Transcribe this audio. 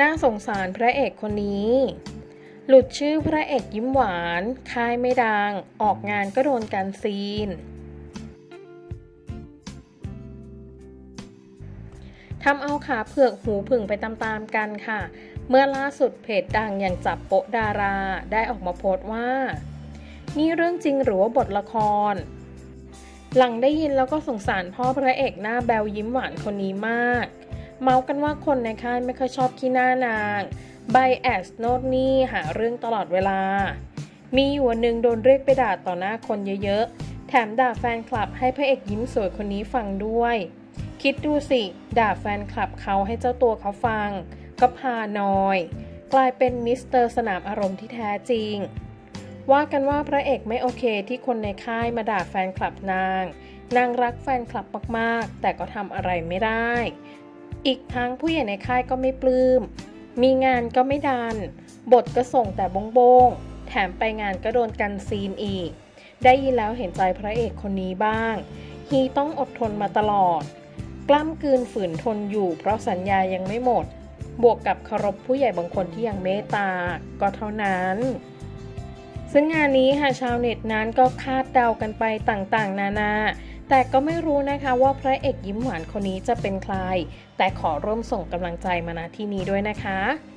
น่าสงสารพระเอกคนนี้ หลุดชื่อพระเอกยิ้มหวาน ค่ายไม่ดัง ออกงานก็โดนการซีนทำเอาขาเผือกหูผึ่งไปตามๆกันค่ะ เมื่อล่าสุดเพจดังอย่างจับโปะดาราได้ออกมาโพสต์ว่า นี่เรื่องจริงหรือว่าบทละคร หลังได้ยินแล้วก็สงสารพ่อพระเอกหน้าแบลยิ้มหวานคนนี้มาก เม้าท์กันว่าคนในค่ายไม่เคยชอบขี้หน้านาง bias โน่นนี่หาเรื่องตลอดเวลา มีอยู่วันหนึ่งโดนเรียกไปด่าต่อหน้าคนเยอะๆ แถมด่าแฟนคลับให้พระเอกยิ้มสวยคนนี้ฟังด้วย คิดดูสิ ด่าแฟนคลับเขาให้เจ้าตัวเขาฟัง ก็พานอย กลายเป็นมิสเตอร์สนามอารมณ์ที่แท้จริง ว่ากันว่าพระเอกไม่โอเคที่คนในค่ายมาด่าแฟนคลับนาง นางรักแฟนคลับมากๆ แต่ก็ทำอะไรไม่ได้ อีกทั้งผู้ใหญ่ในค่ายก็ไม่ปลื้ม มีงานก็ไม่ดัน บทก็ส่งแต่บงบง แถมไปงานก็โดนกันซีนอีก ได้ยินแล้วเห็นใจพระเอกคนนี้บ้าง ฮีต้องอดทนมาตลอด กล้ำกืนฝืนทนอยู่ เพราะสัญญายังไม่หมด บวกกับเคารพผู้ใหญ่บางคนที่ยังเมตตา ก็เท่านั้น ซึ่งงานนี้ค่ะชาวเน็ตนั้นก็คาดเดากันไปต่างๆ นานา แต่ก็ไม่รู้นะคะว่าพระเอกยิ้มหวานคนนี้จะเป็นใคร แต่ขอร่วมส่งกำลังใจมาณที่นี้ด้วยนะคะ